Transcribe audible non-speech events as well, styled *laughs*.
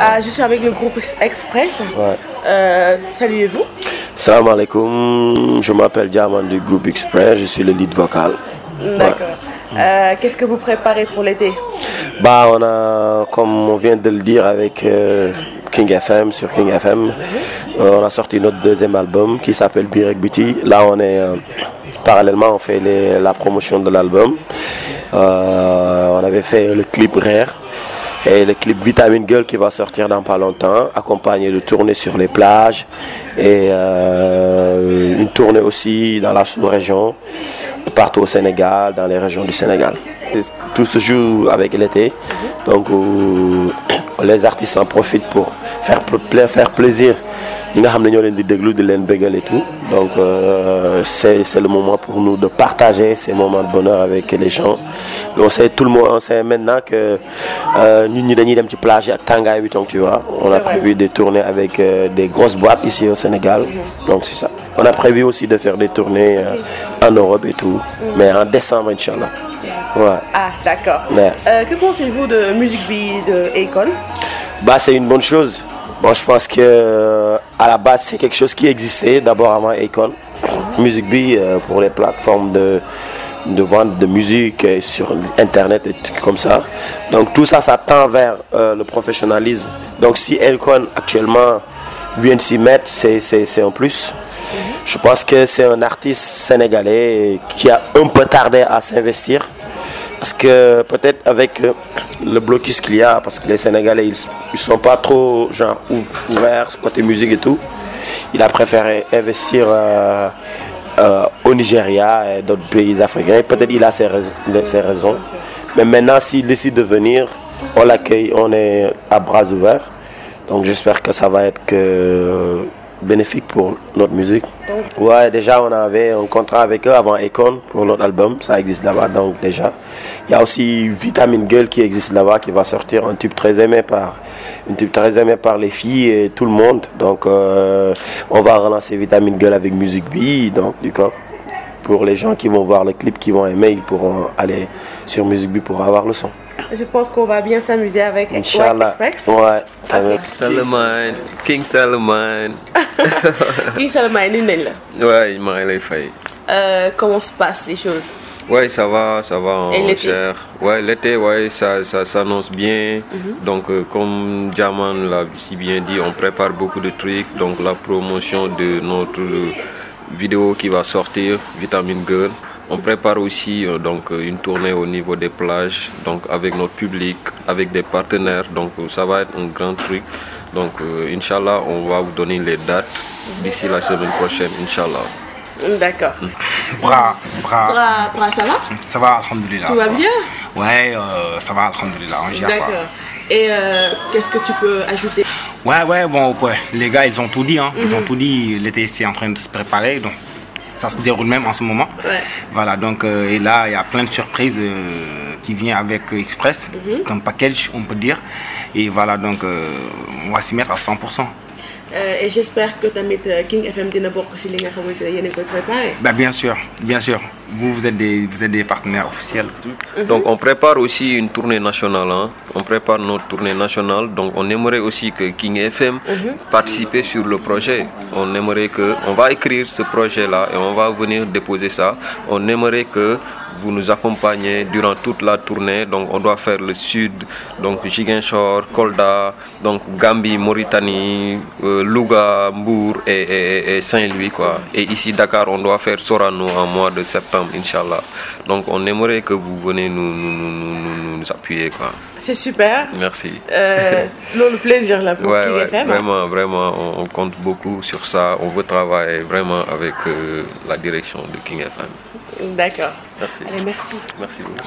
Ah, je suis avec le groupe Express. Ouais. Euh, Saluez-vous. Salam alaikum, je m'appelle Diamant du groupe Express, je suis le lead vocal. D'accord. Euh, Qu'est-ce que vous préparez pour l'été? Bah, on a, comme on vient de le dire avec euh, King FM, sur King FM, euh, on a sorti notre deuxième album qui s'appelle Birek Beauty. Là, on est, euh, parallèlement, on fait les- la promotion de l'album. On avait fait le clip Rare et le clip Vitamine Girl qui va sortir dans pas longtemps, accompagné de tournées sur les plages et euh, une tournée aussi dans la sous-région, partout au Sénégal, dans les régions du Sénégal. Et Tout se joue avec l'été, donc euh, les artistes en profitent pour faire plaisir ñi nga xam ne ñoo leen di déglu di leen bégal et tout. Donc euh, c'est c'est le moment pour nous de partager ces moments de bonheur avec les gens. On sait tout le monde on sait maintenant que euh, ñun ñi dañuy dem ci plage yi ak tàngaay bi donc tu vois. On a prévu des tournées avec euh, des grosses boîtes ici au Sénégal. Donc c'est ça. On a prévu aussi de faire des tournées euh, en Europe et tout. Mais en décembre Inch'Allah. Ouais. Ah, d'accord. Ouais. Que pensez-vous de Music Bee de Akon? Bah, c'est une bonne chose. Bon, je pense que euh, à la base, c'est quelque chose qui existait d'abord avant Akon. Music Bee euh, pour les plateformes de, de vente de musique sur Internet et trucs comme ça. Donc tout ça, ça tend vers euh, le professionnalisme. Donc si Akon actuellement vient s'y mettre, c'est un plus. Je pense que c'est un artiste sénégalais qui a un peu tardé à s'investir. Parce que peut-être avec euh, le blocus qu'il y a, parce que les Sénégalais, ils ne sont pas trop genre, ou- ouverts côté musique et tout, il a préféré investir euh, euh, au Nigeria et d'autres pays africains. Peut-être il a ses raisons, ses raisons. Mais maintenant, s'il décide de venir, on l'accueille, on est à bras ouverts. Donc j'espère que ça va être que bénéfique pour notre musique. Ouais, déjà on avait un contrat avec eux avant Econ pour notre album, ça existe là-bas donc déjà. Il y a aussi Vitamine Girl qui existe là-bas qui va sortir un tube très aimé par une tube très aimé par les filles et tout le monde. Donc euh, on va relancer Vitamine Girl avec Music B donc du coup pour les gens qui vont voir le clip qui vont aimer, ils pourront aller sur Music B pour avoir le son. Je pense qu'on va bien s'amuser avec Inch'Allah. Express. Ouais. Salman King Salman. King Salman, nuyu nañ la. ouais maa ngi lay fay Euh, comment se passent les choses? Ouais ça va ça va on Et ouais l'été ouais ça ça s'annonce bien. Donc euh, comme Diamant l'a si bien dit on prépare beaucoup de trucs. Donc la promotion de notre vidéo qui va sortir Vitamine Girl on prépare aussi euh, donc euh, une tournée au niveau des plages donc avec notre public avec des partenaires. Donc euh, ça va être un grand truc. Donc euh, Inch'Allah on va vous donner les dates d'ici la semaine prochaine Inch'Allah. D'accord. Bra, bra, Bra, Bra, ça va? Ça va, alhamdoulilah. Tout va bien? Ouais, euh, ça va, alhamdoulilah, on gère D'accord. Et euh, qu'est-ce que tu peux ajouter? Ouais, ouais, bon, ouais, les gars, ils ont tout dit, hein. Ils ont tout dit, l'été, c'est en train de se préparer, donc ça se déroule même en ce moment. Ouais. Voilà, donc, euh, et là, il y a plein de surprises euh, qui viennent avec Express. C'est un package, on peut dire. Et voilà, donc, euh, on va s'y mettre à 100%. Euh, et j'espère que tamit King FM dina bokk ci li nga xamante ne yéen a ngi koy préparé. Bah, bien sûr, bien sûr. Vous, vous êtes des, vous êtes des partenaires officiels. Donc on prépare aussi une tournée nationale. hein. On prépare notre tournée nationale. Donc on aimerait aussi que King FM participe sur le projet. On aimerait que on va écrire ce projet-là et on va venir déposer ça. On aimerait que vous nous accompagnez durant toute la tournée. Donc on doit faire le sud, donc Ziguinchor, Kolda, donc Gambie, Mauritanie, euh, Louga, Mbour et, et- et Saint-Louis quoi. Et ici Dakar, on doit faire Sorano en mois de septembre, Inch'Allah. Donc on aimerait que vous venez nous, nous, nous, nous- nous appuyer quoi. C'est super. Merci. Euh, *laughs* le plaisir là pour Ouais, King ouais, FM. vraiment, vraiment, on, on compte beaucoup sur ça. On veut travailler vraiment avec euh, la direction de King FM. D'accord. Merci. Allez, merci. Merci beaucoup.